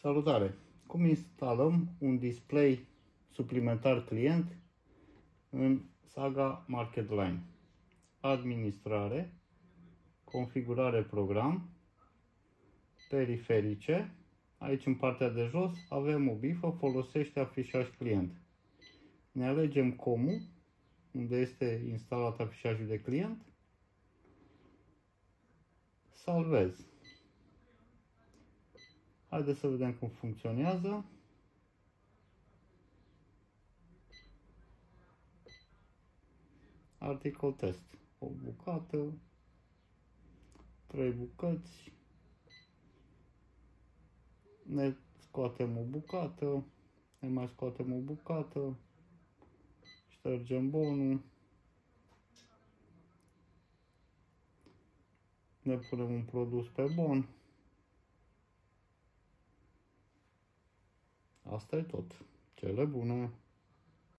Salutare! Cum instalăm un display suplimentar client în Saga Market Line? Administrare, configurare program, periferice. Aici în partea de jos avem o bifă, folosește afișaj client. Ne alegem comu, unde este instalat afișajul de client. Salvez. Haideți să vedem cum funcționează. Articol test. O bucată, trei bucăți, ne scoatem o bucată, ne mai scoatem o bucată, ștergem bonul, ne punem un produs pe bon, Asta e tot. Cele bune!